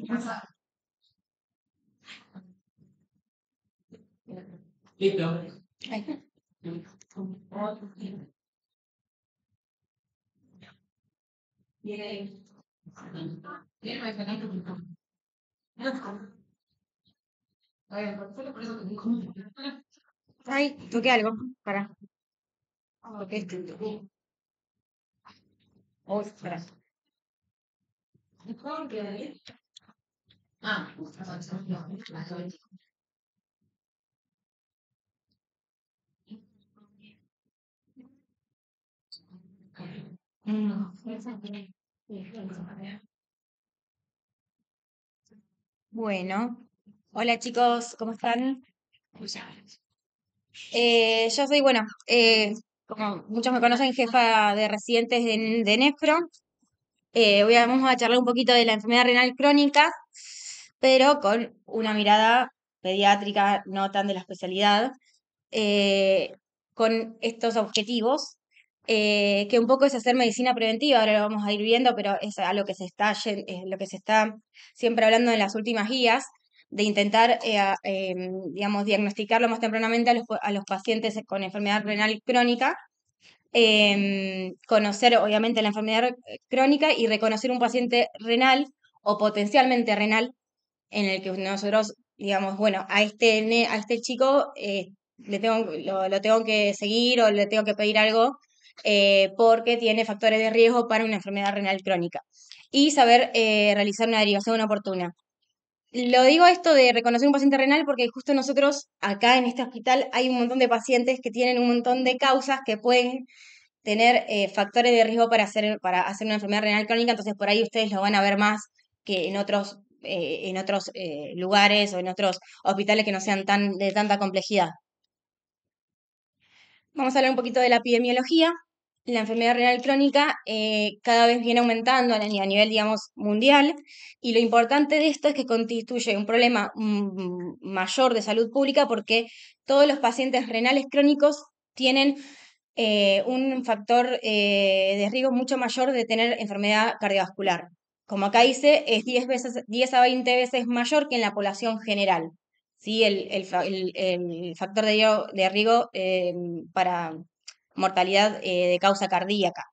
Listo. Ay, toqué algo. Para. Toqué esto. Oh, espera. Ah, Bueno, hola chicos, ¿cómo están? Eh, yo soy, bueno, eh, como muchos me conocen, jefa de residentes de, de Nefro. Eh, hoy vamos a charlar un poquito de la enfermedad renal crónica, pero con una mirada pediátrica, no tan de la especialidad, eh, con estos objetivos, eh, que un poco es hacer medicina preventiva, ahora lo vamos a ir viendo, pero es a lo que se está, lo que se está siempre hablando en las últimas guías, de intentar, eh, em, digamos, diagnosticar lo más tempranamente a los, a los pacientes con enfermedad renal crónica em, conocer obviamente la enfermedad crónica y reconocer un paciente renal o potencialmente renal en el que nosotros digamos, bueno, a este, a este chico eh, le tengo, lo, tengo que seguir o le tengo que pedir algo eh, porque tiene factores de riesgo para una enfermedad renal crónica y saber eh, realizar una derivación oportuna. Lo digo esto de reconocer un paciente renal porque justo nosotros acá en este hospital hay un montón de pacientes que tienen un montón de causas que pueden tener factores de riesgo para hacer, para hacer una enfermedad renal crónica, entonces por ahí ustedes lo van a ver más que en otros, eh, en otros eh, lugares o en otros hospitales que no sean tan, de tanta complejidad. Vamos a hablar un poquito de la epidemiología. La enfermedad renal crónica eh, cada vez viene aumentando a, nivel, digamos, mundial y lo importante de esto es que constituye un problema mm, mayor de salud pública porque todos los pacientes renales crónicos tienen un factor de riesgo mucho mayor de tener enfermedad cardiovascular. Como acá dice, es 10, veces, 10 a 20 veces mayor que en la población general. ¿sí? El, el, fa- el- el factor de, de riesgo eh, para mortalidad eh, de causa cardíaca.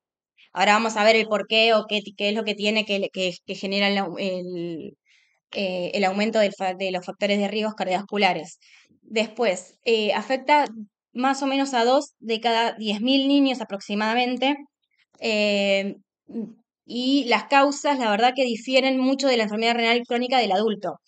Ahora vamos a ver el por qué o qué, qué es lo que tiene que, que, genera el, el, eh, aumento de los factores de riesgos cardiovasculares. Después, afecta más o menos a dos de cada 10.000 niños aproximadamente. Y las causas, la verdad que difieren mucho de la enfermedad renal crónica del adulto.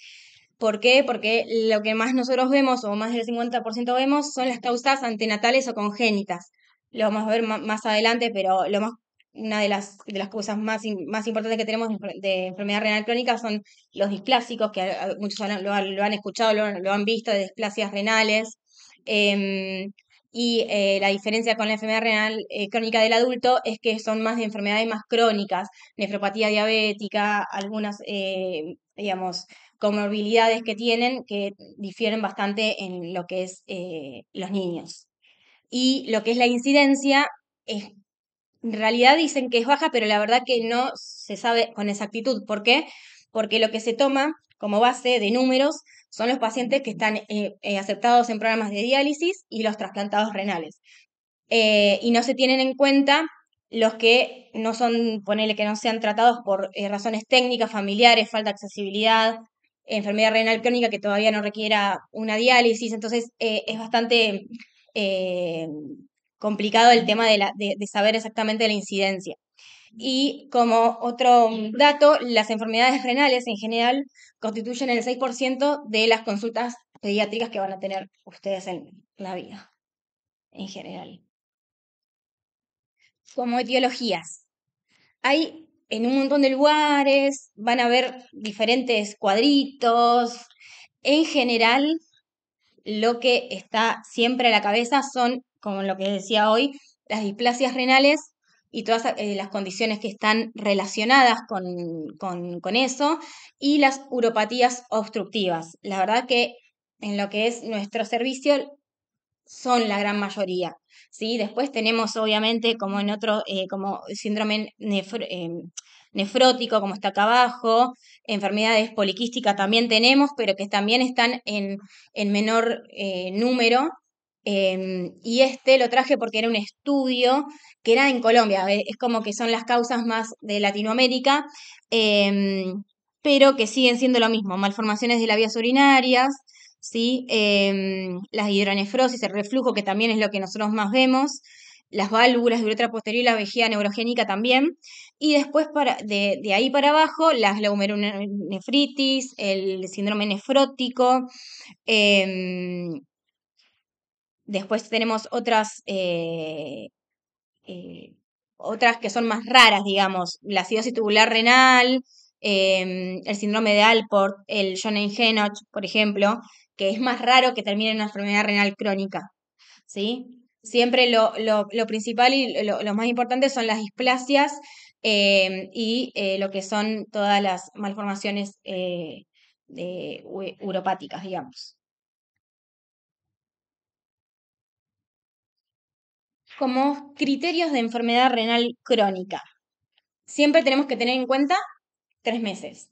¿Por qué? Porque lo que más nosotros vemos, o más del 50% vemos, son las causas antenatales o congénitas. Lo vamos a ver más adelante, pero lo más, una de las, de las causas más, más importantes que tenemos de enfer- de enfermedad renal crónica son los displásicos, que muchos lo, han lo han escuchado, lo, han- lo han visto, de displasias renales. Em, y eh, la diferencia con la enfermedad renal eh, crónica del adulto es que son más de enfermedades más crónicas, nefropatía diabética, algunas, eh, digamos, comorbilidades que tienen que difieren bastante en lo que es los niños. Y lo que es la incidencia, es, en realidad dicen que es baja, pero la verdad que no se sabe con exactitud. ¿Por qué? Porque lo que se toma como base de números son los pacientes que están eh, eh, aceptados en programas de diálisis y los trasplantados renales. Eh, y no se tienen en cuenta los que no son, ponele que no sean tratados por razones técnicas, familiares, falta de accesibilidad, enfermedad renal crónica que todavía no requiera una diálisis, entonces es bastante complicado el tema de saber exactamente la incidencia. Y como otro dato, las enfermedades renales en general constituyen el 6% de las consultas pediátricas que van a tener ustedes en la vida, en general. Como etiologías. Hay en un montón de lugares, van a ver diferentes cuadritos. En general, lo que está siempre a la cabeza son, como lo que decía hoy, las displasias renales y todas eh, las condiciones que están relacionadas con, con, con eso, y las uropatías obstructivas. La verdad que en lo que es nuestro servicio son la gran mayoría. ¿sí? Después tenemos, obviamente, como en otro, eh, como síndrome eh, nefrótico, como está acá abajo, enfermedades poliquísticas también tenemos, pero que también están en, menor eh, número. Em, y este lo traje porque era un estudio que era en Colombia, eh, es como que son las causas más de Latinoamérica, em, pero que siguen siendo lo mismo, malformaciones de las vías urinarias, ¿sí? Em, las hidronefrosis, el reflujo, que también es lo que nosotros más vemos, las válvulas de uretra posterior y la vejiga neurogénica también. Y después para, de, ahí para abajo, las glomerulonefritis, el síndrome nefrótico. Después tenemos otras, eh, eh, otras que son más raras, digamos, la acidosis tubular renal, em, el síndrome de Alport, el John-Henoch, por ejemplo, que es más raro que termine en una enfermedad renal crónica. ¿sí? Siempre lo, principal y lo, más importante son las displasias em, y eh, lo que son todas las malformaciones de, uropáticas, digamos. Como criterios de enfermedad renal crónica, siempre tenemos que tener en cuenta tres meses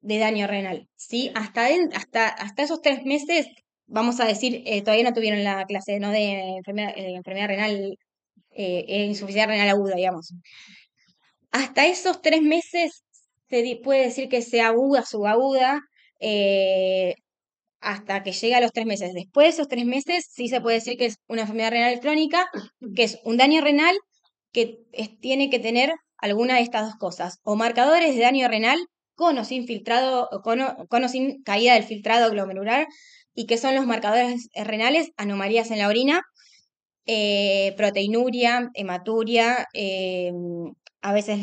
de daño renal, ¿sí? Hasta, hasta, hasta esos tres meses, vamos a decir, eh, todavía no tuvieron la clase ¿no? de enfermedad, eh, enfermedad renal, eh, insuficiencia renal aguda, digamos. Hasta esos tres meses se puede decir que sea aguda, subaguda, hasta que llega a los tres meses. Después de esos tres meses, sí se puede decir que es una enfermedad renal crónica, que es un daño renal que tiene que tener alguna de estas dos cosas, o marcadores de daño renal con o sin filtrado, con o, sin caída del filtrado glomerular, y que son los marcadores renales, anomalías en la orina, eh, proteinuria, hematuria, eh, a veces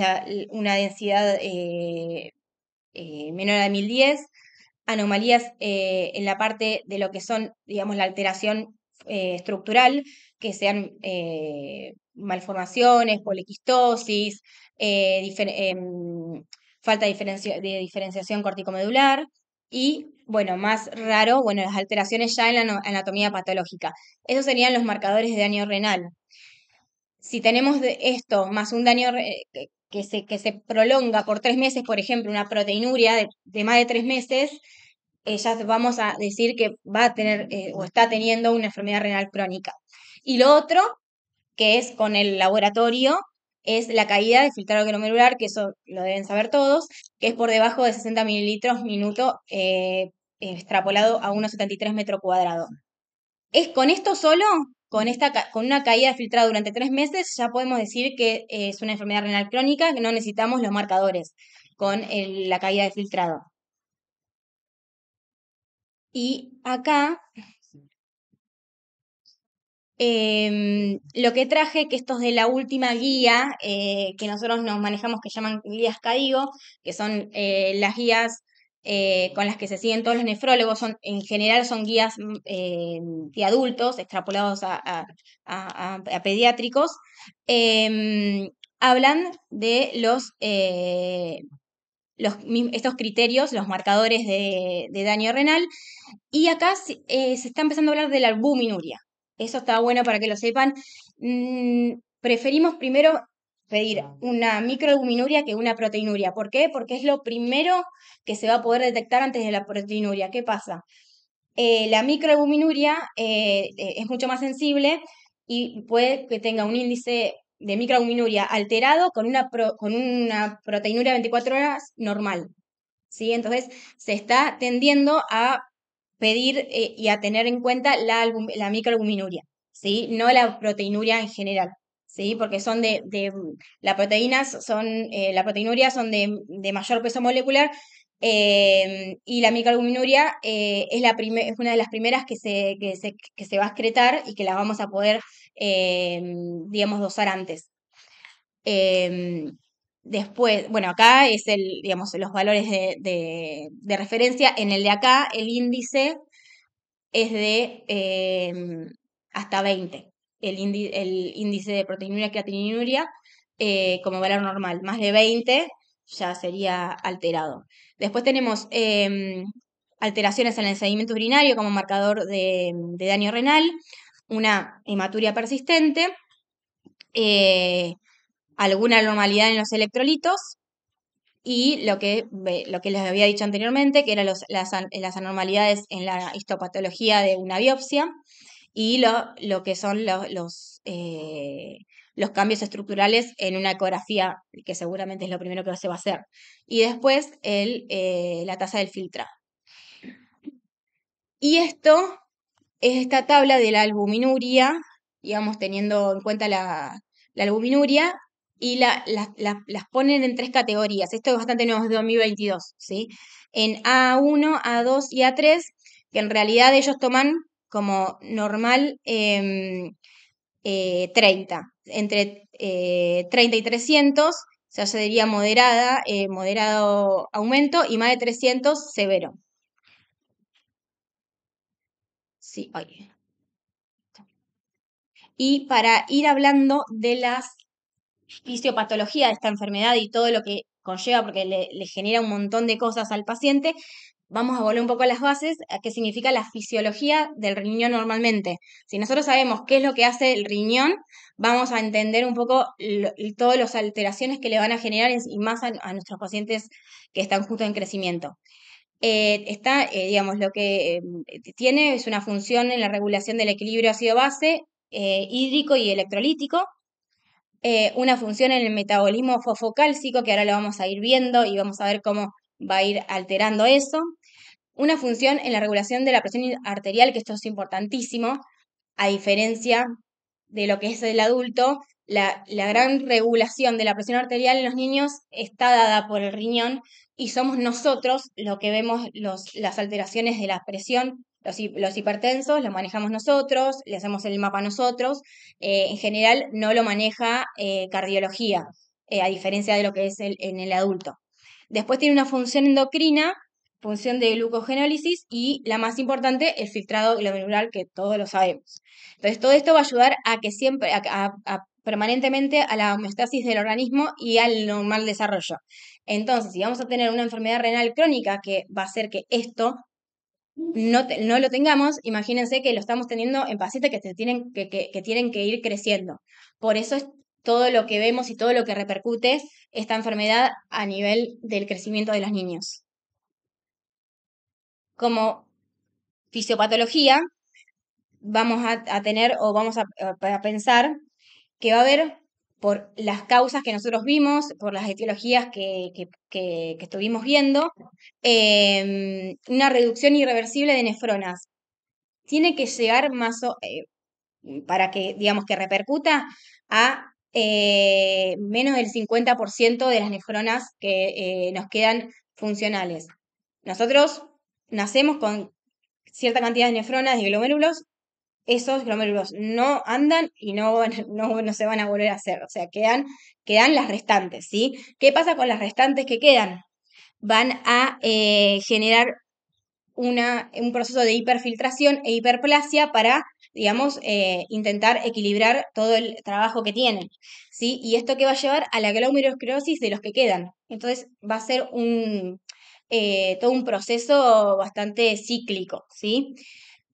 una densidad eh, menor a 1010, anomalías en la parte de lo que son, digamos, la alteración estructural, que sean malformaciones, poliquistosis, em, falta de, de diferenciación corticomedular y, bueno, más raro, bueno, las alteraciones ya en la anatomía patológica. Esos serían los marcadores de daño renal. Si tenemos esto más un daño que, se, que se prolonga por tres meses, por ejemplo, una proteinuria de, más de tres meses, eh, ya vamos a decir que va a tener eh, o está teniendo una enfermedad renal crónica. Y lo otro, que es con el laboratorio, es la caída del filtrado glomerular, que eso lo deben saber todos, que es por debajo de 60 mililitros minuto eh, extrapolado a 1,73 metro cuadrado. Es con esto solo, con, esta, con una caída de filtrado durante tres meses, ya podemos decir que es una enfermedad renal crónica, que no necesitamos los marcadores con la caída de filtrado. Y acá Em, lo que traje, que esto es de la última guía eh, que nosotros nos manejamos, que llaman guías CAIGO, que son eh, las guías eh, con las que se siguen todos los nefrólogos, son, en general son guías mm, de adultos, extrapolados a, pediátricos, em, hablan de los, los, estos criterios, los marcadores de, daño renal, y acá se está empezando a hablar de la albuminuria. Eso está bueno para que lo sepan. Mm, preferimos primero pedir una microalbuminuria que una proteinuria. ¿Por qué? Porque es lo primero que se va a poder detectar antes de la proteinuria. ¿Qué pasa? Eh, la microalbuminuria eh, eh, es mucho más sensible y puede que tenga un índice de microalbuminuria alterado con una, con una proteinuria 24 horas normal. ¿sí? Entonces, se está tendiendo a pedir eh, y a tener en cuenta la, la microalbuminuria, ¿sí? No la proteinuria en general, ¿sí? Porque son de, de las proteínas son, eh, la proteinuria son de, mayor peso molecular em, y la microalbuminuria eh, es, la es una de las primeras que se, que se, que se va a excretar y que las vamos a poder, digamos, dosar antes. Después, bueno, acá es el, digamos, los valores de, referencia. En el de acá, el índice es de hasta 20. El, índice de proteinuria creatininuria eh, como valor normal. Más de 20 ya sería alterado. Después tenemos em, alteraciones en el sedimento urinario como marcador de, daño renal, una hematuria persistente. Eh, alguna normalidad en los electrolitos y lo que, lo que les había dicho anteriormente, que eran las, las, anormalidades en la histopatología de una biopsia y lo, lo que son los, eh, los cambios estructurales en una ecografía, que seguramente es lo primero que se va a hacer. Y después el, eh, la tasa del filtrado. Y esto es esta tabla de la albuminuria, digamos, teniendo en cuenta la, la albuminuria, y la, las ponen en tres categorías. Esto es bastante nuevo, es de 2022, ¿sí? En A1, A2 y A3, que en realidad ellos toman como normal 30, em, eh, entre 30 eh, y 300, o sea, se diría moderada, eh, moderado aumento, y más de 300, severo. Sí. Y para ir hablando de las fisiopatología de esta enfermedad y todo lo que conlleva, porque le, genera un montón de cosas al paciente, vamos a volver un poco a las bases, a qué significa la fisiología del riñón normalmente. Si nosotros sabemos qué es lo que hace el riñón, vamos a entender un poco todas las alteraciones que le van a generar y más a, nuestros pacientes que están justo en crecimiento. Eh, está, eh, digamos, lo que eh, tiene es una función en la regulación del equilibrio ácido-base, hídrico y electrolítico, una función en el metabolismo fosfocálcico, que ahora lo vamos a ir viendo y vamos a ver cómo va a ir alterando eso. Una función en la regulación de la presión arterial, que esto es importantísimo, a diferencia de lo que es el adulto, la, la, gran regulación de la presión arterial en los niños está dada por el riñón y somos nosotros los que vemos los, las alteraciones de la presión los, hipertensos los manejamos nosotros, le hacemos el mapa nosotros. Eh, en general no lo maneja eh, cardiología, eh, a diferencia de lo que es en el adulto. Después tiene una función endocrina, función de glucogenólisis y la más importante, el filtrado glomerular, que todos lo sabemos. Entonces, todo esto va a ayudar a que siempre, permanentemente a la homeostasis del organismo y al normal desarrollo. Entonces, si vamos a tener una enfermedad renal crónica que va a hacer que esto no, no, lo tengamos, imagínense que lo estamos teniendo en pacientes que, tienen, que, que, tienen que ir creciendo. Por eso es todo lo que vemos y todo lo que repercute esta enfermedad a nivel del crecimiento de los niños. Como fisiopatología, vamos a, tener o vamos a, pensar que va a haber por las causas que nosotros vimos, por las etiologías que, estuvimos viendo, em, una reducción irreversible de nefronas. Tiene que llegar más, eh, para que, digamos, que repercuta a eh, menos del 50% de las nefronas que eh, nos quedan funcionales. Nosotros nacemos con cierta cantidad de nefronas, de glomérulos, esos glomérulos no andan y no, no, no, se van a volver a hacer, o sea, quedan, quedan las restantes, ¿sí? ¿Qué pasa con las restantes que quedan? Van a eh, generar una, un proceso de hiperfiltración e hiperplasia para, digamos, eh, intentar equilibrar todo el trabajo que tienen, ¿sí? Y esto que va a llevar a la glomerulosclerosis de los que quedan. Entonces va a ser un, eh, todo un proceso bastante cíclico, ¿sí?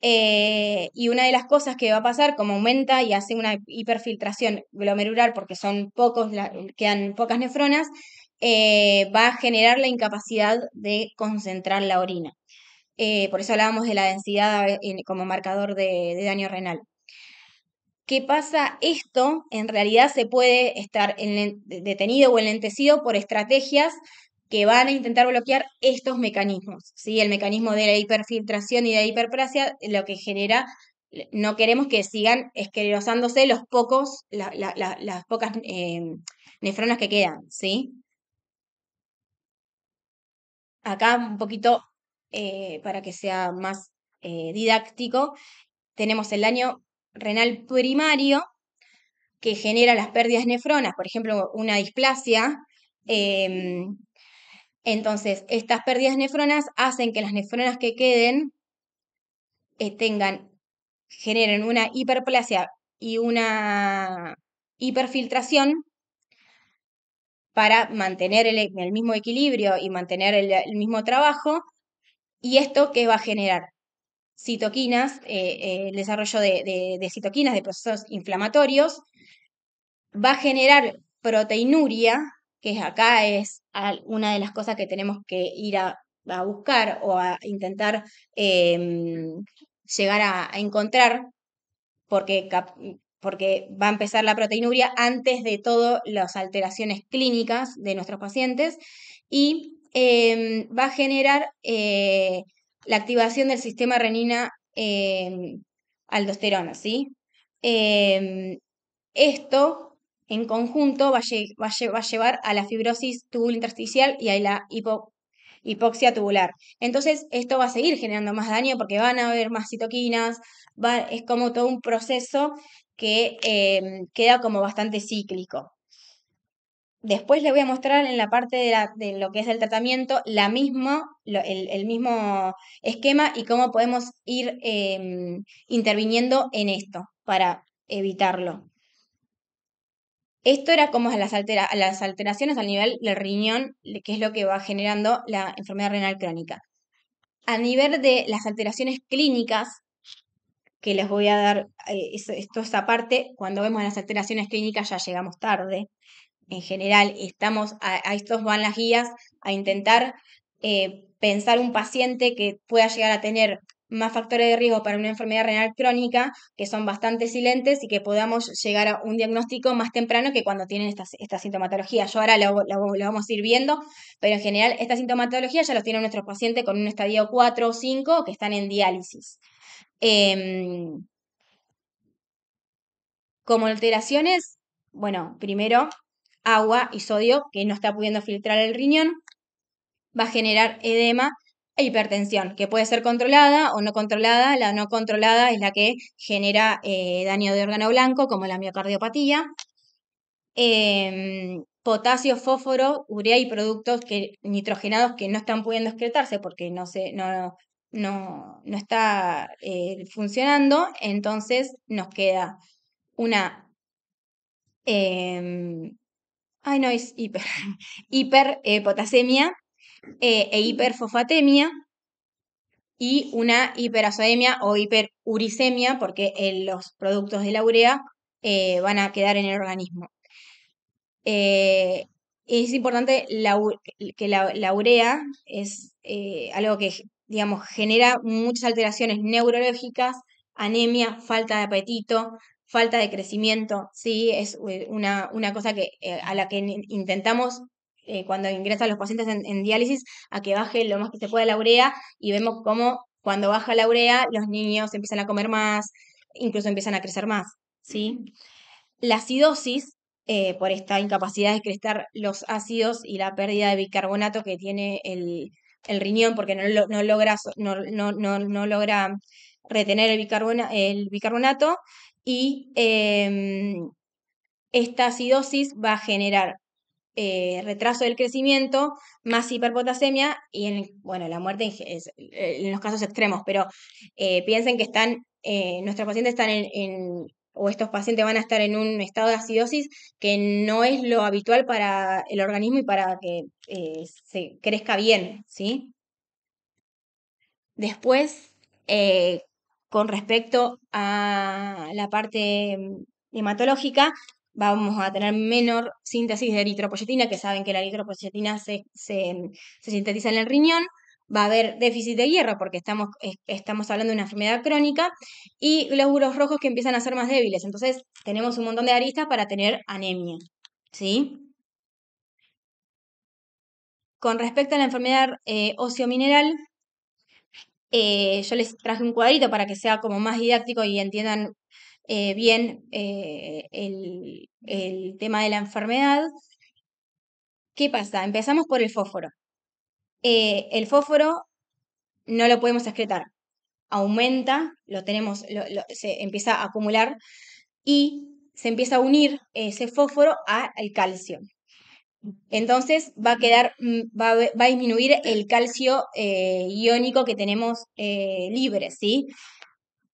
Eh, y una de las cosas que va a pasar, como aumenta y hace una hiperfiltración glomerular, porque son pocos, quedan pocas nefronas, va a generar la incapacidad de concentrar la orina. Eh, por eso hablábamos de la densidad como marcador de, de, daño renal. ¿Qué pasa? Esto en realidad se puede estar detenido o enlentecido por estrategias que van a intentar bloquear estos mecanismos. ¿sí? El mecanismo de la hiperfiltración y de la hiperplasia lo que genera, no queremos que sigan esclerosándose los pocos, las pocas eh, nefronas que quedan. ¿sí? Acá un poquito, eh, para que sea más eh, didáctico, tenemos el daño renal primario que genera las pérdidas nefronas, por ejemplo, una displasia, em, entonces, estas pérdidas nefronas hacen que las nefronas que queden eh, tengan, generen una hiperplasia y una hiperfiltración para mantener el, mismo equilibrio y mantener el, mismo trabajo. ¿Y esto qué va a generar? Citoquinas, eh, el desarrollo de, de citoquinas, de procesos inflamatorios, va a generar proteinuria, que acá es una de las cosas que tenemos que ir a, buscar o a intentar em, llegar a, encontrar, porque, porque va a empezar la proteinuria antes de todas las alteraciones clínicas de nuestros pacientes y em, va a generar eh, la activación del sistema renina em, aldosterona, ¿sí? esto en conjunto va a, llevar a la fibrosis tubular intersticial y a la hipoxia tubular. Entonces, esto va a seguir generando más daño porque van a haber más citoquinas, es como todo un proceso que em, queda como bastante cíclico. Después les voy a mostrar en la parte de, lo que es el tratamiento la el, mismo esquema y cómo podemos ir em, interviniendo en esto para evitarlo. Esto era como las, las alteraciones al nivel del riñón, que es lo que va generando la enfermedad renal crónica. A nivel de las alteraciones clínicas, que les voy a dar eh, aparte, cuando vemos las alteraciones clínicas ya llegamos tarde. En general, estamos a, estos van las guías a intentar eh, pensar un paciente que pueda llegar a tener más factores de riesgo para una enfermedad renal crónica que son bastante silentes y que podamos llegar a un diagnóstico más temprano que cuando tienen esta, sintomatología. Yo ahora lo, vamos a ir viendo, pero en general esta sintomatología ya los tienen nuestros pacientes con un estadio 4 o 5 que están en diálisis. Em, como alteraciones, bueno, primero agua y sodio que no está pudiendo filtrar el riñón, va a generar edema e hipertensión, que puede ser controlada o no controlada. La no controlada es la que genera eh, daño de órgano blanco, como la miocardiopatía. Em, potasio, fósforo, urea y productos que, nitrogenados que no están pudiendo excretarse porque no, se, no, no, no está eh, funcionando, entonces nos queda una... Ay, no, es hiper, hiperpotasemia eh, e hiperfosfatemia y una hiperazoemia o hiperuricemia porque los productos de la urea eh, van a quedar en el organismo. Eh, es importante que la, urea es algo que, digamos, genera muchas alteraciones neurológicas, anemia, falta de apetito, falta de crecimiento, ¿sí? Es una, una cosa que, a la que intentamos eh, cuando ingresan los pacientes en, diálisis a que baje lo más que se pueda la urea y vemos cómo cuando baja la urea los niños empiezan a comer más, incluso empiezan a crecer más, ¿sí? La acidosis, eh, por esta incapacidad de excretar los ácidos y la pérdida de bicarbonato que tiene el, riñón porque no, no logra, no, no, logra retener el, el bicarbonato y em, esta acidosis va a generar eh, retraso del crecimiento, más hiperpotasemia y en, bueno, la muerte en, los casos extremos, pero eh, piensen que están, eh, nuestros pacientes están en, o estos pacientes van a estar en un estado de acidosis que no es lo habitual para el organismo y para que se crezca bien, ¿sí? Después, con respecto a la parte hematológica, vamos a tener menor síntesis de eritropoyetina, que saben que la eritropoyetina se, se, sintetiza en el riñón, va a haber déficit de hierro porque estamos, hablando de una enfermedad crónica y glóbulos rojos que empiezan a ser más débiles. Entonces tenemos un montón de aristas para tener anemia. ¿sí? Con respecto a la enfermedad eh, óseo-mineral, eh, yo les traje un cuadrito para que sea como más didáctico y entiendan eh, bien eh, el, tema de la enfermedad. ¿Qué pasa? Empezamos por el fósforo. El fósforo no lo podemos excretar. Aumenta, lo tenemos, se empieza a acumular y se empieza a unir ese fósforo al calcio. Entonces va a quedar, mm, va, a disminuir el calcio iónico que tenemos libre, ¿sí?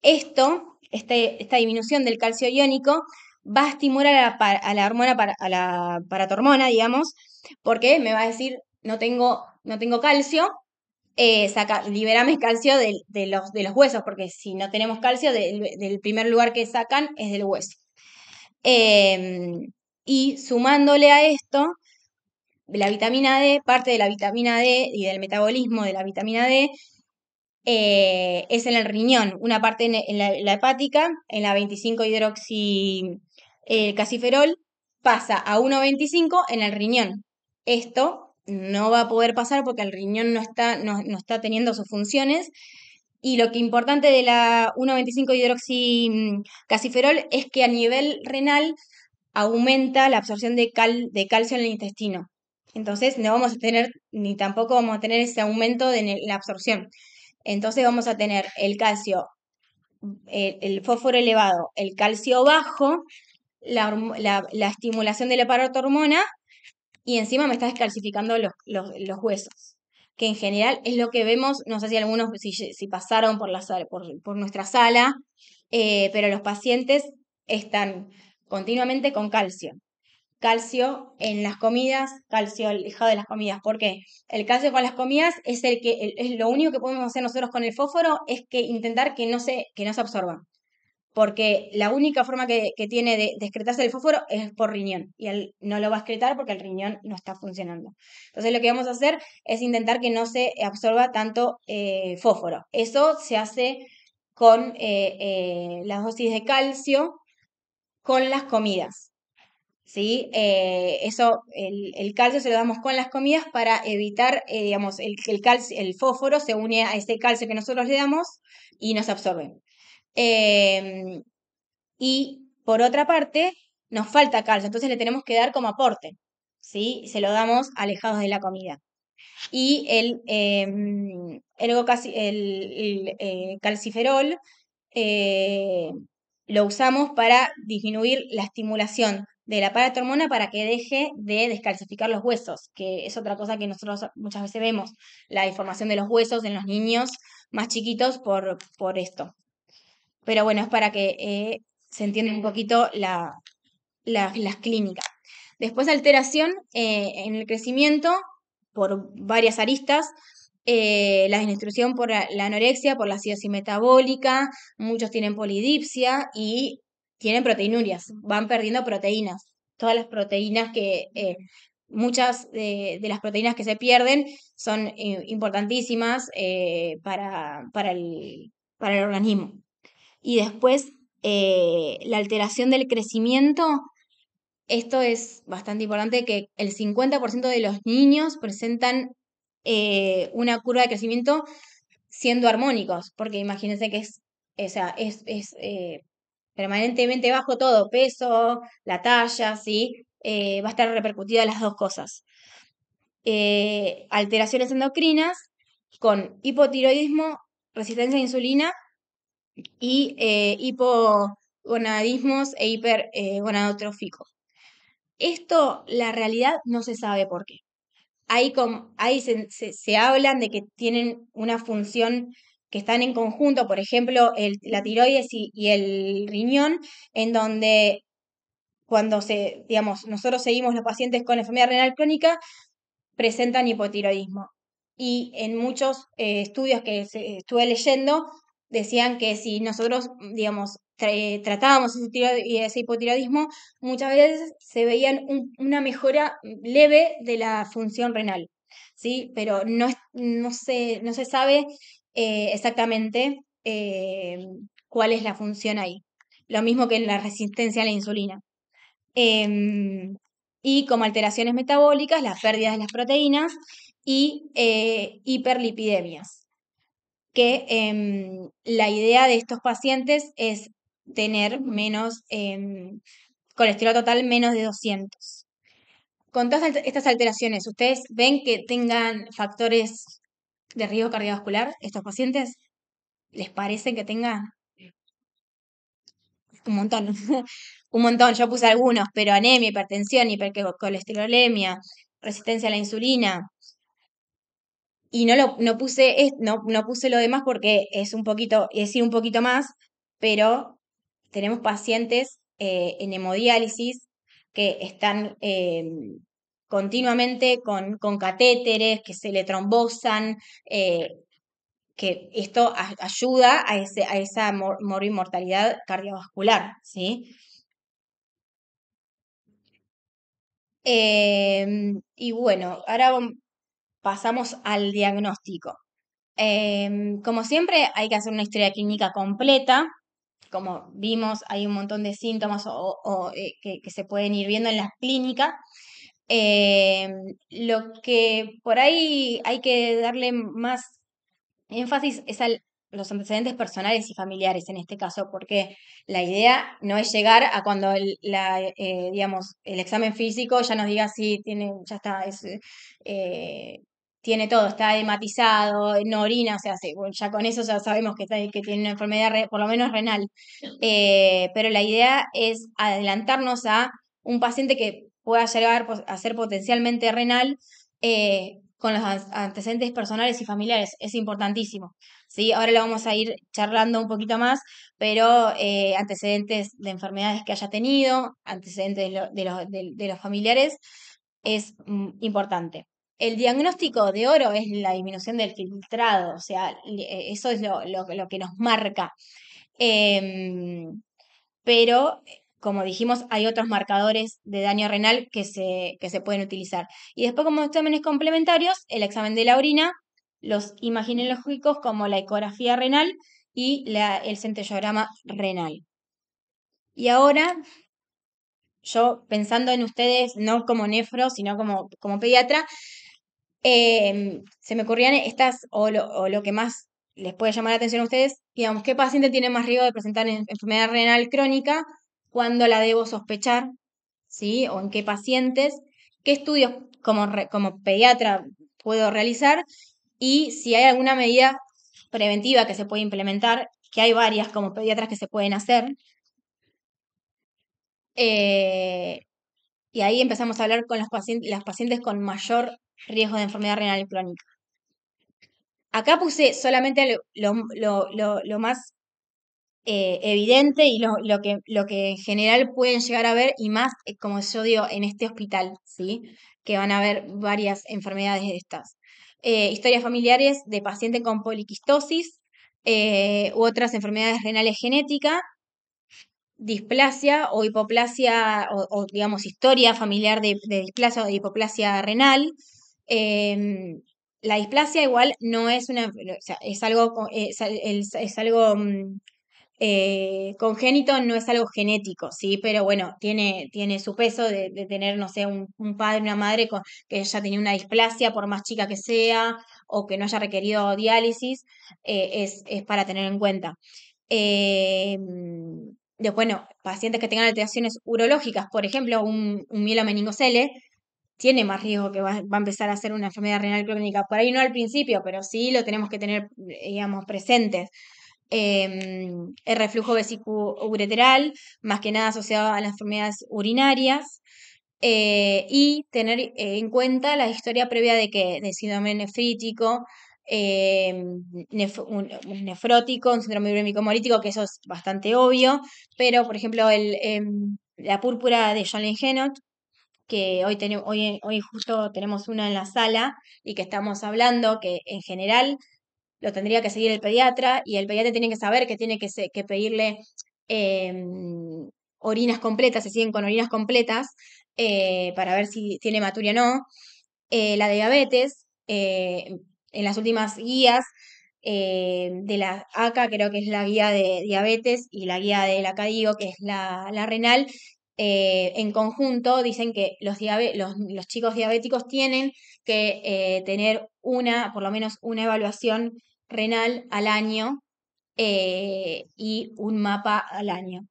Esto este, esta disminución del calcio iónico va a estimular a la, hormona, para, a la paratormona, digamos, porque me va a decir, no tengo, no tengo calcio, eh, saca, liberame calcio de, los, de los huesos, porque si no tenemos calcio, del primer lugar que sacan es del hueso. Em, y sumándole a esto, la vitamina D, parte de la vitamina D y del metabolismo de la vitamina D eh, es en el riñón, una parte en, la, hepática, en la 25 hidroxi eh, casiferol, pasa a 1,25 en el riñón. Esto no va a poder pasar porque el riñón no está, no, está teniendo sus funciones. Y lo que importante de la 1,25 hidroxi casiferol es que a nivel renal aumenta la absorción de, cal, de calcio en el intestino. Entonces no vamos a tener, ni tampoco vamos a tener ese aumento de la absorción. Entonces vamos a tener el calcio, el, fósforo elevado, el calcio bajo, la, estimulación de la parotormona y encima me está descalcificando los, huesos, que en general es lo que vemos, no sé si algunos, si, pasaron por, la, por, por nuestra sala, eh, pero los pacientes están continuamente con calcio calcio en las comidas, calcio alejado de las comidas. ¿Por qué? El calcio con las comidas es el que es lo único que podemos hacer nosotros con el fósforo es que intentar que no se, que no se absorba. Porque la única forma que, tiene de, excretarse el fósforo es por riñón. Y él no lo va a excretar porque el riñón no está funcionando. Entonces lo que vamos a hacer es intentar que no se absorba tanto eh, fósforo. Eso se hace con eh, eh, las dosis de calcio con las comidas. ¿Sí? Eh, eso, el, calcio se lo damos con las comidas para evitar, eh, digamos, el, el, calcio, el fósforo se une a ese calcio que nosotros le damos y nos absorbe. Em, y por otra parte, nos falta calcio, entonces le tenemos que dar como aporte, ¿sí? Se lo damos alejados de la comida. Y el, em, el, el eh, calciferol lo usamos para disminuir la estimulación de la paratormona para que deje de descalcificar los huesos, que es otra cosa que nosotros muchas veces vemos, la deformación de los huesos en los niños más chiquitos por, por esto. Pero bueno, es para que eh, se entienda un poquito la, las clínicas. Después alteración eh, en el crecimiento por varias aristas, eh, la desnutrición por la, anorexia, por la acidosis metabólica, muchos tienen polidipsia y tienen proteinurias, van perdiendo proteínas. Todas las proteínas que, eh, muchas de, las proteínas que se pierden son eh, importantísimas eh, para, para, el, para, el, organismo. Y después, la alteración del crecimiento, esto es bastante importante, que el 50% de los niños presentan una curva de crecimiento siendo armónicos, porque imagínense que es, esa es, es permanentemente bajo todo, peso, la talla, ¿sí? Eh, va a estar repercutida las dos cosas. Eh, alteraciones endocrinas con hipotiroidismo, resistencia a insulina y eh, hipogonadismos e hipergonadotrófico. Esto, la realidad, no se sabe por qué. Ahí, ahí se, se hablan de que tienen una función que están en conjunto, por ejemplo, el, la tiroides y, el riñón, en donde cuando se, digamos, nosotros seguimos los pacientes con enfermedad renal crónica, presentan hipotiroidismo. Y en muchos eh, estudios que estuve leyendo, decían que si nosotros, digamos, tratábamos ese, hipotiroidismo, muchas veces se veían una mejora leve de la función renal, ¿sí? Pero no, no, se, no se sabe eh, exactamente eh, cuál es la función ahí. Lo mismo que en la resistencia a la insulina. Em, y como alteraciones metabólicas, las pérdidas de las proteínas y eh, hiperlipidemias. Que em, la idea de estos pacientes es tener menos em, colesterol total menos de 200. Con todas estas alteraciones, ¿ustedes ven que tengan factores de riesgo cardiovascular estos pacientes? ¿Les parece que tengan? Un montón. un montón. Yo puse algunos, pero anemia, hipertensión, hipercolesterolemia, resistencia a la insulina. Y no lo no puse, no, no puse lo demás porque es un poquito, es decir, un poquito más, pero tenemos pacientes eh, en hemodiálisis que están em, continuamente con, catéteres que se le trombosan, eh, que esto ayuda a, esa mortalidad cardiovascular, ¿sí? Em, y bueno, ahora pasamos al diagnóstico. Em, como siempre, hay que hacer una historia clínica completa. Como vimos, hay un montón de síntomas eh, que, se pueden ir viendo en las clínicas. Em, lo que por ahí hay que darle más énfasis es al los antecedentes personales y familiares en este caso, porque la idea no es llegar a cuando el, eh, digamos, el examen físico ya nos diga si tiene, ya está, es, eh, tiene todo, está hematizado, no orina, o sea, ya con eso ya sabemos que, que tiene una enfermedad por lo menos renal. Eh, pero la idea es adelantarnos a un paciente que pueda llegar a ser potencialmente renal con los antecedentes personales y familiares. Es importantísimo. ¿sí? Ahora lo vamos a ir charlando un poquito más, pero eh, antecedentes de enfermedades que haya tenido, antecedentes de, los familiares, es mm, importante. El diagnóstico de oro es la disminución del filtrado, o sea, eh, eso es lo, que nos marca. Em, pero como dijimos, hay otros marcadores de daño renal que se, que se pueden utilizar. Y después, como exámenes complementarios, el examen de la orina, los imaginológicos como la ecografía renal y el centellograma renal. Y ahora, yo pensando en ustedes, no como nefro, sino como, como pediatra, em, se me ocurrían estas, o lo, o lo, que más les puede llamar la atención a ustedes, digamos, ¿qué paciente tiene más riesgo de presentar enfermedad renal crónica? ¿Cuándo la debo sospechar? ¿Sí? ¿O en qué pacientes? ¿Qué estudios como, como pediatra puedo realizar? Y si hay alguna medida preventiva que se puede implementar, que hay varias como pediatras que se pueden hacer. Eh, y ahí empezamos a hablar con las pacientes, las pacientes con mayor riesgo de enfermedad renal crónica. Acá puse solamente lo más eh, evidente y lo, que, lo que en general pueden llegar a ver, y más, eh, como yo digo, en este hospital, ¿sí? Que van a ver varias enfermedades de estas. Eh, historias familiares de pacientes con poliquistosis u otras enfermedades renales genéticas, displasia o hipoplasia, o, digamos, historia familiar de, displasia o hipoplasia renal. Em, la displasia igual no es una, es algo, es algo mm, eh, congénito no es algo genético, ¿sí? Pero bueno, tiene, tiene su peso de, tener, no sé, un, padre, una madre que ya tenía una displasia, por más chica que sea, o que no haya requerido diálisis, eh, es, para tener en cuenta. Eh, bueno, pacientes que tengan alteraciones urológicas, por ejemplo, un, un mielomeningocele, tiene más riesgo que va, va, a empezar a ser una enfermedad renal crónica. Por ahí no al principio, pero sí lo tenemos que tener, digamos, presentes el em, reflujo vesicoureteral, más que nada asociado a las enfermedades urinarias, eh, y tener en cuenta la historia previa de que de síndrome nefrítico, em, un, nefrótico, un síndrome urémico que eso es bastante obvio, pero por ejemplo el, em, la púrpura de John Lengenot, que hoy, hoy, hoy justo tenemos una en la sala y que estamos hablando, que en general lo tendría que seguir el pediatra y el pediatra tiene que saber que tiene que, pedirle em, orinas completas, se siguen con orinas completas eh, para ver si tiene maturia o no. Eh, la diabetes, eh, en las últimas guías de la ACA, creo que es la guía de diabetes, y la guía de la CADIO, que es la, renal, en conjunto dicen que los, los, los, chicos diabéticos tienen que tener una, por lo menos una evaluación renal al año eh, y un mapa al año.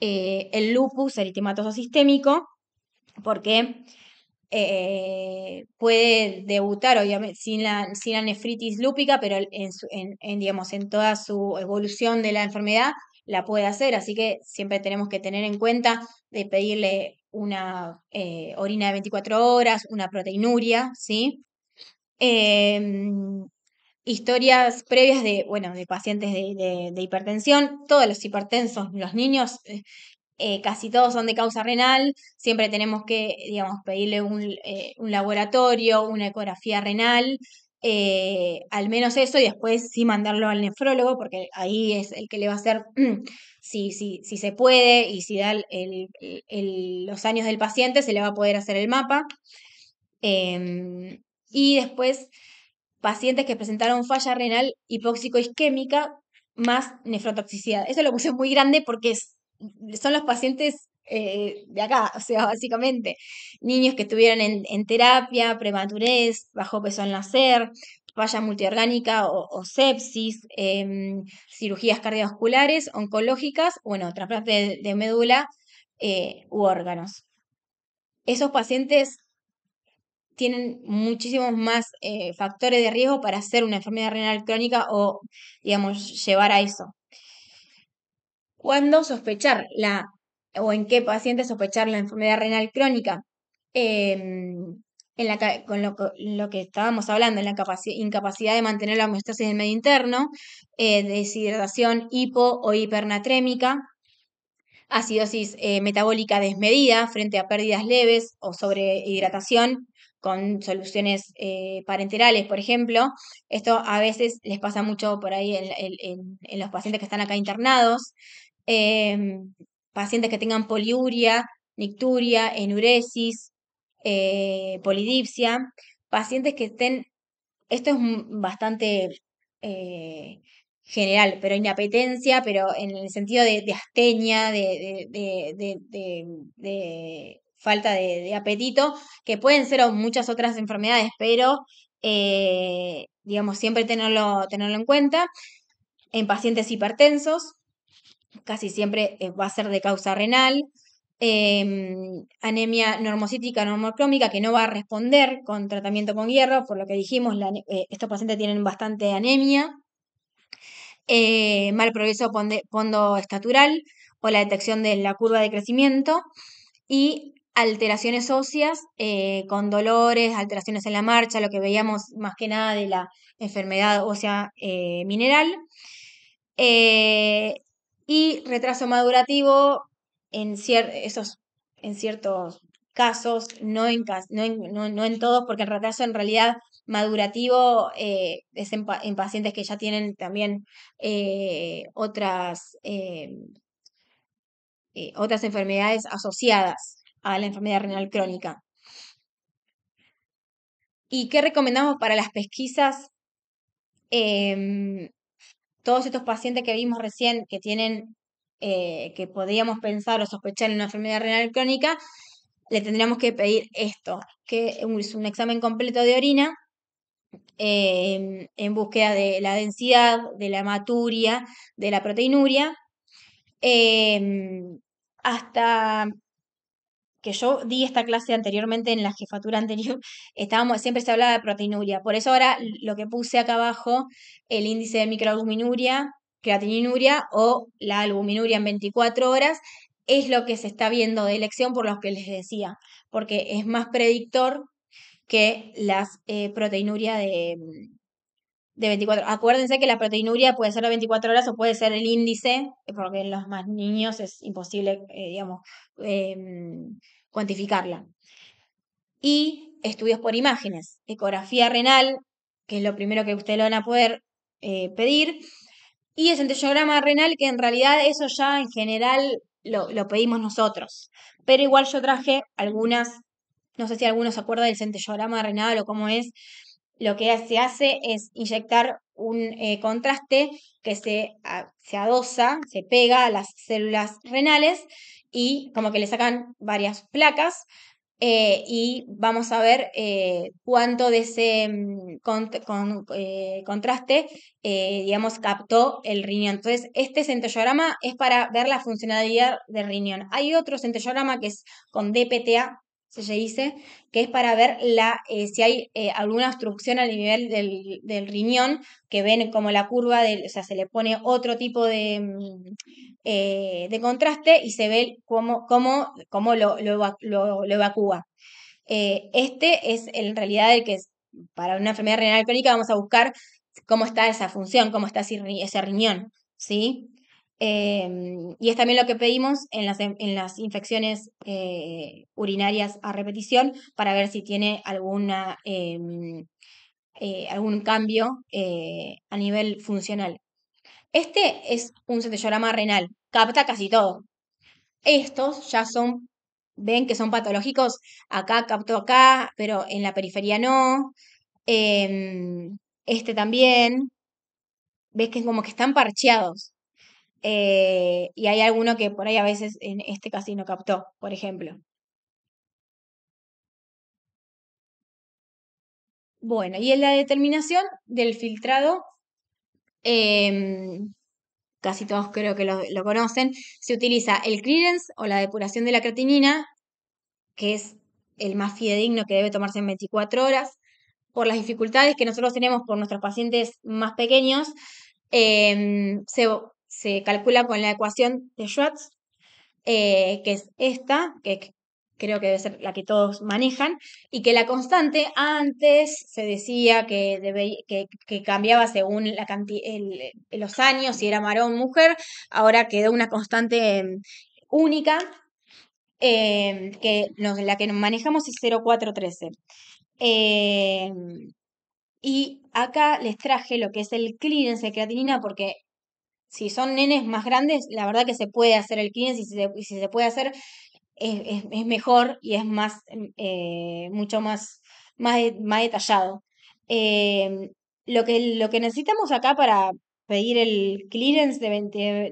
Eh, el lupus eritematoso sistémico, porque eh, puede debutar, obviamente, sin la, sin la nefritis lúpica, pero en, digamos, en toda su evolución de la enfermedad la puede hacer, así que siempre tenemos que tener en cuenta de pedirle una orina de 24 horas, una proteinuria, ¿sí? Em, historias previas de, bueno, de pacientes de, hipertensión. Todos los hipertensos, los niños, eh, eh, casi todos son de causa renal. Siempre tenemos que, digamos, pedirle un, eh, un laboratorio, una ecografía renal. al menos eso y después sí mandarlo al nefrólogo, porque ahí es el que le va a hacer, si, si, si se puede y si da los años del paciente, se le va a poder hacer el mapa. Em, y después, pacientes que presentaron falla renal hipóxico-isquémica más nefrotoxicidad. Eso lo puse muy grande porque son los pacientes eh, de acá, o sea, básicamente, niños que estuvieron en, terapia, prematurez, bajo peso al nacer, falla multiorgánica o, sepsis, em, cirugías cardiovasculares, oncológicas, bueno, trasplante de, médula eh, u órganos. Esos pacientes tienen muchísimos más eh, factores de riesgo para hacer una enfermedad renal crónica o, digamos, llevar a eso. ¿Cuándo sospechar la o en qué paciente sospechar la enfermedad renal crónica. Em, en la, con lo, que estábamos hablando, en la incapacidad de mantener la homeostasis del medio interno, eh, deshidratación hipo o hipernatrémica, acidosis eh, metabólica desmedida frente a pérdidas leves o sobrehidratación con soluciones eh, parenterales, por ejemplo. Esto a veces les pasa mucho por ahí en los pacientes que están acá internados. Em, pacientes que tengan poliuria, nicturia, enuresis, eh, polidipsia, pacientes que estén, esto es bastante eh, general, pero inapetencia, pero en el sentido de, astenia, de, de, falta de, apetito, que pueden ser muchas otras enfermedades, pero eh, digamos, siempre tenerlo, tenerlo en cuenta. En pacientes hipertensos, casi siempre eh, va a ser de causa renal. Em, anemia normocítica normocrómica que no va a responder con tratamiento con hierro, por lo que dijimos, eh, estos pacientes tienen bastante anemia. Mal progreso pondo estatural o la detección de la curva de crecimiento y alteraciones óseas con dolores, alteraciones en la marcha, lo que veíamos más que nada de la enfermedad ósea mineral. Y retraso madurativo en, en ciertos casos, no en, todos, porque el retraso en realidad madurativo eh, es en, pacientes que ya tienen también eh, otras, eh, otras enfermedades asociadas a la enfermedad renal crónica. ¿Y qué recomendamos para las pesquisas? Em, todos estos pacientes que vimos recién que tienen, eh, que podríamos pensar o sospechar en una enfermedad renal crónica, le tendríamos que pedir esto, que es un examen completo de orina em, en búsqueda de la densidad, de la hematuria, de la proteinuria, em, hasta que yo di esta clase anteriormente en la jefatura anterior, estábamos, siempre se hablaba de proteinuria. Por eso ahora lo que puse acá abajo, el índice de microalbuminuria, creatininuria o la albuminuria en 24 horas, es lo que se está viendo de elección por lo que les decía, porque es más predictor que las eh, proteinuria de, de 24. Acuérdense que la proteinuria puede ser de 24 horas o puede ser el índice, porque en los más niños es imposible, eh, digamos, em, cuantificarla. Y estudios por imágenes, ecografía renal, que es lo primero que ustedes lo van a poder eh, pedir, y el centellograma renal, que en realidad eso ya en general lo, lo, pedimos nosotros. Pero igual yo traje algunas, no sé si algunos se acuerdan del centellograma renal o cómo es, lo que se hace es inyectar un eh, contraste que se, se adosa, se pega a las células renales y como que le sacan varias placas eh, y vamos a ver eh, cuánto de ese mm, contraste, digamos, captó el riñón. Entonces, este centellograma es para ver la funcionalidad del riñón. Hay otro centellograma que es con DPTA, se dice, que es para ver la, eh, si hay eh, alguna obstrucción al nivel del, riñón, que ven como la curva, del, o sea, se le pone otro tipo de, mm, eh, de contraste y se ve cómo, lo, lo, evacúa. este es en realidad el que es, para una enfermedad renal crónica vamos a buscar cómo está esa función, cómo está ese riñón, ¿sí? Em, y es también lo que pedimos en las, en las infecciones eh, urinarias a repetición para ver si tiene alguna em, eh, algún cambio eh, a nivel funcional. Este es un centellograma renal, capta casi todo. Estos ya son, ven que son patológicos, acá captó acá, pero en la periferia no. Em, este también, ves que como que están parcheados. Eh, y hay alguno que por ahí a veces en este casi no captó, por ejemplo. Bueno, y en la determinación del filtrado, em, casi todos creo que lo, lo, conocen, se utiliza el clearance o la depuración de la creatinina, que es el más fidedigno que debe tomarse en 24 horas, por las dificultades que nosotros tenemos por nuestros pacientes más pequeños, em, se, calcula con la ecuación de Schwartz, eh, que es esta, que creo que debe ser la que todos manejan, y que la constante antes se decía que, que, cambiaba según la los años, si era varón o mujer, ahora quedó una constante em, única, em, que la que manejamos es 0,413. Em, y acá les traje lo que es el clearance de creatinina porque si son nenes más grandes, la verdad que se puede hacer el clearance y si se, puede hacer es, mejor y es más, eh, mucho más, más, detallado. Em, lo, que, lo que necesitamos acá para pedir el clearance de,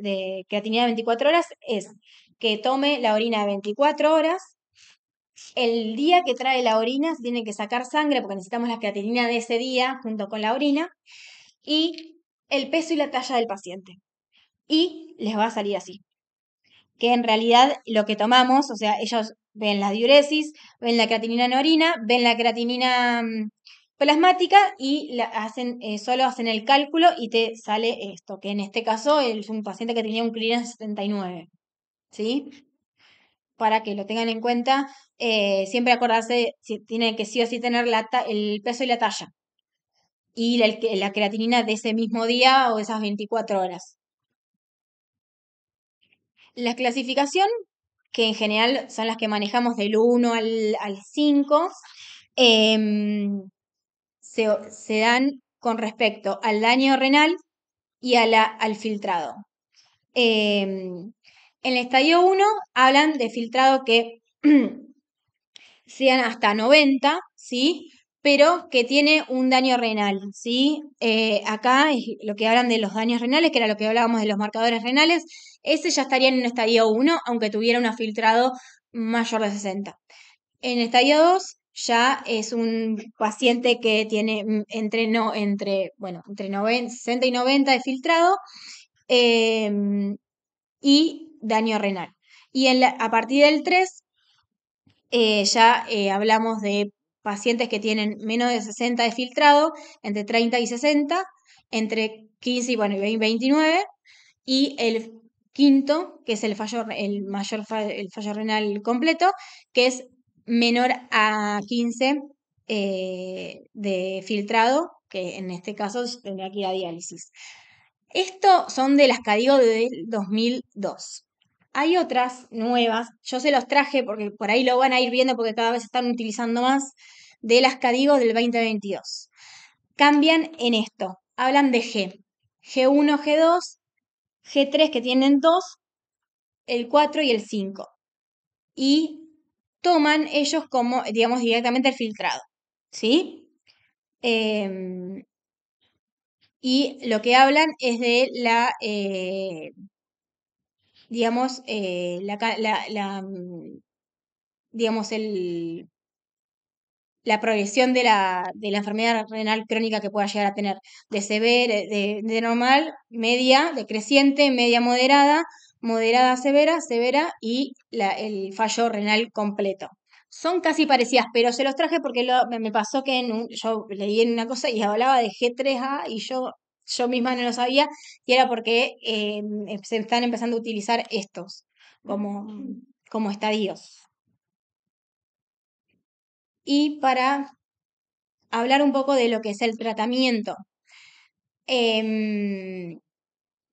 de creatinina de 24 horas es que tome la orina de 24 horas, el día que trae la orina se tiene que sacar sangre porque necesitamos la creatinina de ese día junto con la orina y el peso y la talla del paciente. Y les va a salir así. Que en realidad lo que tomamos, o sea, ellos ven la diuresis, ven la creatinina en orina, ven la creatinina mm, plasmática y hacen, eh, solo hacen el cálculo y te sale esto, que en este caso es un paciente que tenía un clearance 79. ¿Sí? para que lo tengan en cuenta. Eh, siempre acordarse, si, tiene que sí o sí tener la el peso y la talla. Y la creatinina de ese mismo día o esas 24 horas. La clasificación, que en general son las que manejamos del 1 al, 5, em, se, dan con respecto al daño renal y a la, al filtrado. Em, en el estadio 1 hablan de filtrado que sean hasta 90, ¿sí? Pero que tiene un daño renal, ¿sí? Eh, acá es lo que hablan de los daños renales, que era lo que hablábamos de los marcadores renales, ese ya estaría en un estadio 1, aunque tuviera un filtrado mayor de 60. En estadio 2 ya es un paciente que tiene mm, entre, no, entre, bueno, entre 60 y 90 de filtrado em, y daño renal. Y a partir del 3 eh, ya eh, hablamos de pacientes que tienen menos de 60 de filtrado, entre 30 y 60, entre 15 y, bueno, y 29, y el quinto, que es el fallo, el mayor el fallo renal completo, que es menor a 15 eh, de filtrado, que en este caso tendría que ir a diálisis. Esto son de las CADIO del 2002. Hay otras nuevas, yo se los traje porque por ahí lo van a ir viendo porque cada vez están utilizando más, de las CADIGO del 2022. Cambian en esto, hablan de G, G1, G2, G3 que tienen 2, el 4 y el 5. Y toman ellos como, digamos, directamente el filtrado. ¿Sí? Em, y lo que hablan es de la eh, digamos, eh, la, mm, digamos, el, la progresión de la, de la enfermedad renal crónica que pueda llegar a tener, de severa, de, normal, media, decreciente, media moderada, moderada severa, severa y la, el fallo renal completo. Son casi parecidas, pero se los traje porque me pasó que yo leí en una cosa y hablaba de G3A y yo yo misma no lo sabía, y era porque eh, se están empezando a utilizar estos como, como estadios. Y para hablar un poco de lo que es el tratamiento. Em,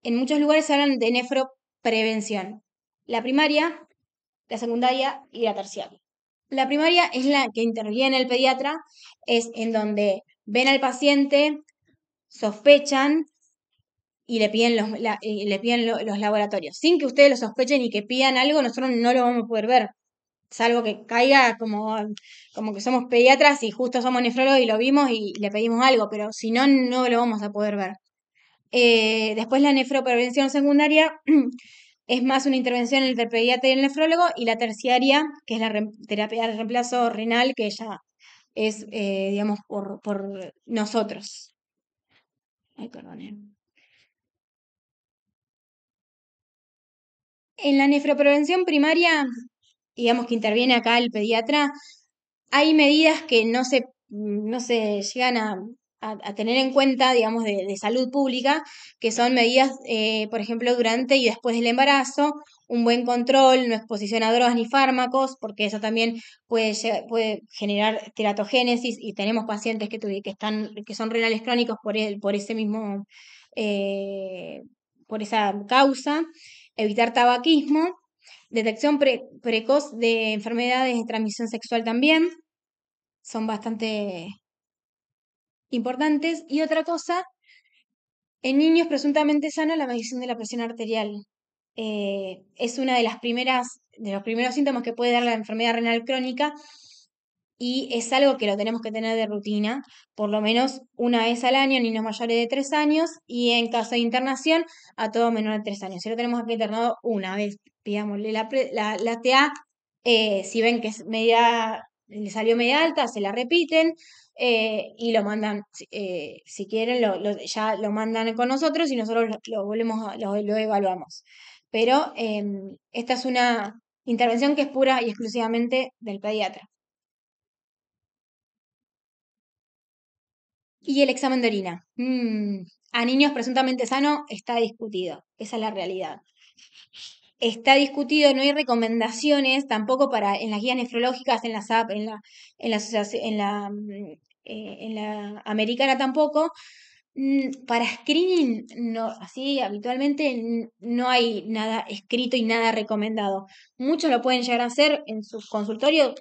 en muchos lugares se hablan de nefroprevención. La primaria, la secundaria y la terciaria. La primaria es la que interviene el pediatra, es en donde ven al paciente, sospechan y le piden los, le piden los laboratorios. Sin que ustedes lo sospechen y que pidan algo, nosotros no lo vamos a poder ver. Salvo que caiga como, como que somos pediatras y justo somos nefrólogos y lo vimos y le pedimos algo, pero si no, no lo vamos a poder ver. Eh, después la nefroprevención secundaria es más una intervención entre el pediatra y el nefrólogo, y la terciaria, que es la terapia de reemplazo renal, que ya es, eh, digamos, por, por nosotros. Ay, perdón. Eh. En la nefroprevención primaria, digamos que interviene acá el pediatra, hay medidas que no se, no se llegan a, a, tener en cuenta, digamos, de, salud pública, que son medidas, eh, por ejemplo, durante y después del embarazo, un buen control, no exposición a drogas ni fármacos, porque eso también puede, puede generar teratogénesis y tenemos pacientes que, que, están, que son renales crónicos por, el, por ese mismo, eh, por esa causa, evitar tabaquismo, detección precoz de enfermedades de transmisión sexual también, son bastante importantes. Y otra cosa, en niños presuntamente sanos, la medición de la presión arterial. Eh, es una de las primeras, de los primeros síntomas que puede dar la enfermedad renal crónica y es algo que lo tenemos que tener de rutina, por lo menos una vez al año, niños mayores de 3 años, y en caso de internación, a todo menor de 3 años. Si lo tenemos aquí internado una vez, pidámosle la, la, la TA, eh, si ven que es media, le salió media alta, se la repiten, eh, y lo mandan, eh, si quieren, lo, ya lo mandan con nosotros y nosotros lo, volvemos lo, evaluamos. Pero em, esta es una intervención que es pura y exclusivamente del pediatra. Y el examen de orina. Mm, a niños presuntamente sanos está discutido. Esa es la realidad está discutido, no hay recomendaciones tampoco para en las guías nefrológicas, en la SAP, en la, en la, mm, eh, en la americana tampoco. Mm, para screening, no, así habitualmente no hay nada escrito y nada recomendado. Muchos lo pueden llegar a hacer en sus consultorios,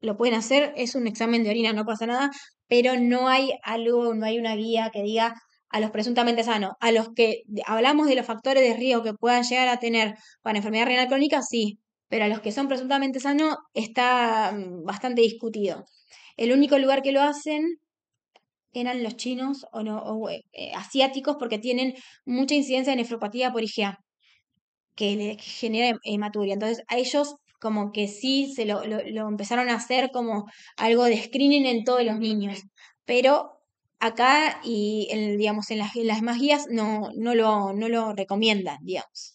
lo pueden hacer, es un examen de orina, no pasa nada, pero no hay algo, no hay una guía que diga a los presuntamente sanos, a los que hablamos de los factores de riesgo que puedan llegar a tener para enfermedad renal crónica, sí, pero a los que son presuntamente sanos está mm, bastante discutido. El único lugar que lo hacen eran los chinos o, no, eh, asiáticos porque tienen mucha incidencia de nefropatía por IgA, que genera hematuria. Entonces, a ellos como que sí se lo, empezaron a hacer como algo de screening en todos los niños. Pero acá y digamos en las, en las más guías no, no, lo, no lo recomiendan, digamos.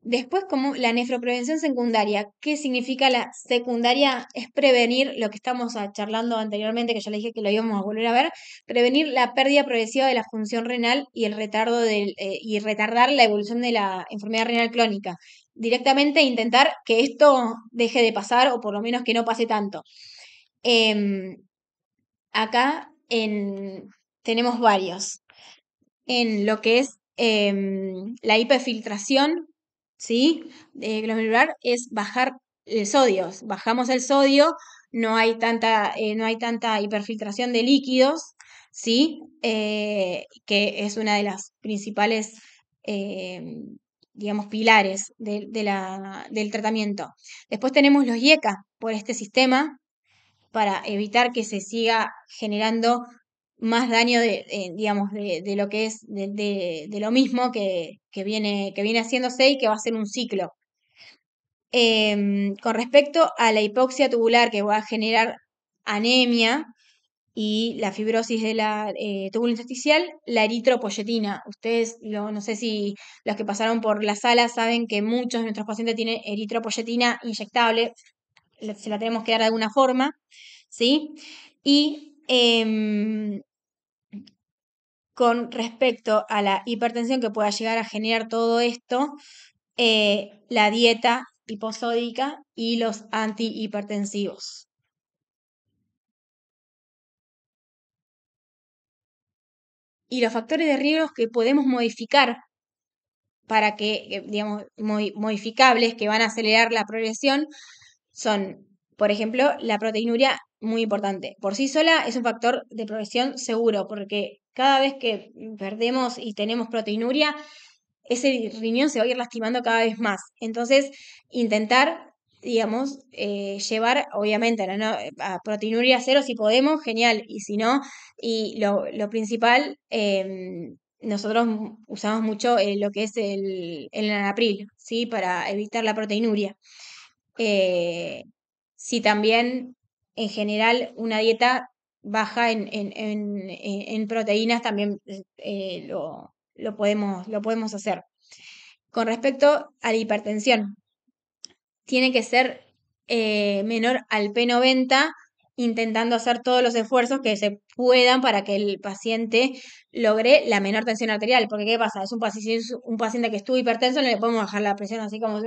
Después, como la nefroprevención secundaria. ¿Qué significa la secundaria? Es prevenir lo que estamos charlando anteriormente, que ya le dije que lo íbamos a volver a ver, prevenir la pérdida progresiva de la función renal y el retardo del, eh, y retardar la evolución de la enfermedad renal crónica. Directamente intentar que esto deje de pasar o por lo menos que no pase tanto. Em, acá en, tenemos varios. En lo que es em, la hiperfiltración ¿sí? De glomerular es bajar el sodio. Bajamos el sodio, no hay tanta, eh, no hay tanta hiperfiltración de líquidos, ¿sí? Eh, que es una de las principales, eh, digamos, pilares de, del tratamiento. Después tenemos los IECA por este sistema para evitar que se siga generando más daño de, eh, digamos, de, lo que es de, lo mismo que, que, viene, que viene haciéndose y que va a ser un ciclo. Em, con respecto a la hipoxia tubular que va a generar anemia y la fibrosis de la eh, intersticial, la eritropoyetina. Ustedes, lo, no sé si los que pasaron por la sala saben que muchos de nuestros pacientes tienen eritropoyetina inyectable, se la tenemos que dar de alguna forma, ¿sí? Y em, con respecto a la hipertensión que pueda llegar a generar todo esto, eh, la dieta hiposódica y los antihipertensivos. Y los factores de riesgo que podemos modificar para que, digamos, modificables que van a acelerar la progresión son por ejemplo, la proteinuria, muy importante. Por sí sola es un factor de progresión seguro, porque cada vez que perdemos y tenemos proteinuria, ese riñón se va a ir lastimando cada vez más. Entonces, intentar, digamos, eh, llevar, obviamente, a, proteinuria cero si podemos, genial, y si no, y lo, principal, em, nosotros usamos mucho eh, lo que es el, el anapril, ¿sí? Para evitar la proteinuria. Eh, si también, en general, una dieta baja en, en, proteínas también lo, lo podemos, lo podemos hacer. Con respecto a la hipertensión, tiene que ser eh, menor al P90, intentando hacer todos los esfuerzos que se puedan para que el paciente logre la menor tensión arterial. Porque, ¿qué pasa? Es un, paciente, un paciente que estuvo hipertenso, no le podemos bajar la presión así como...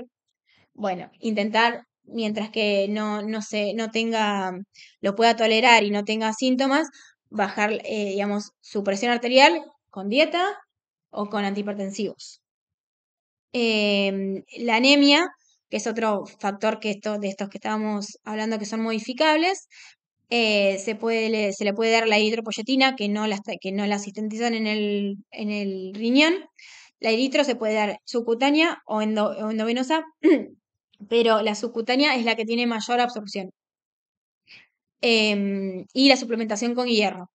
Bueno, intentar, mientras que no, no, se, no tenga, lo pueda tolerar y no tenga síntomas, bajar, eh, digamos, su presión arterial con dieta o con antihipertensivos. Em, la anemia, que es otro factor que esto, de estos que estábamos hablando que son modificables, eh, se, puede, se le puede dar la hidropoyetina, que no la, que no asistentizan en el, en el riñón. La eritro se puede dar subcutánea o, endovenosa, pero la subcutánea es la que tiene mayor absorción. Em, y la suplementación con hierro.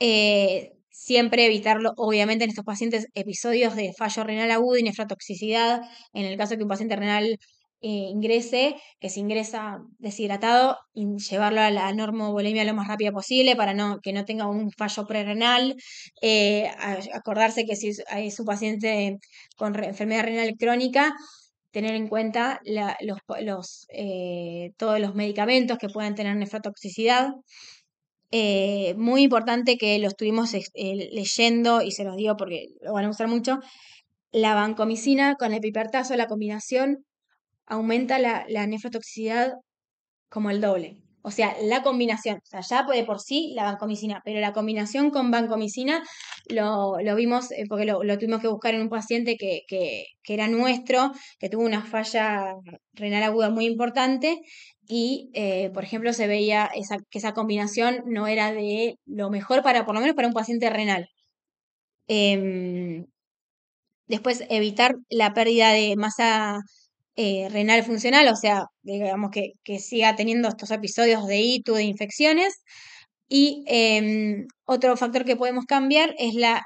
Eh, Siempre evitarlo, obviamente, en estos pacientes episodios de fallo renal agudo y nefrotoxicidad, en el caso que un paciente renal eh, ingrese, que se ingresa deshidratado, llevarlo a la normovolemia lo más rápido posible para no, que no tenga un fallo prerenal. Eh, acordarse que si es un paciente con enfermedad renal crónica, tener en cuenta los, eh, todos los medicamentos que puedan tener nefrotoxicidad. Eh, muy importante que lo estuvimos eh, leyendo y se los digo porque lo van a usar mucho. La vancomicina con el pipertazo, la combinación aumenta la, la nefrotoxicidad como el doble. O sea, la combinación, o sea, ya puede por sí la vancomicina, pero la combinación con vancomicina lo, vimos eh, porque lo, tuvimos que buscar en un paciente que, que, que, era nuestro, que tuvo una falla renal aguda muy importante y, eh, por ejemplo, se veía que esa combinación no era de lo mejor para, por lo menos para un paciente renal. Em, después, evitar la pérdida de masa eh, renal funcional, o sea, digamos que, siga teniendo estos episodios de ITU, de infecciones. Y em, otro factor que podemos cambiar es la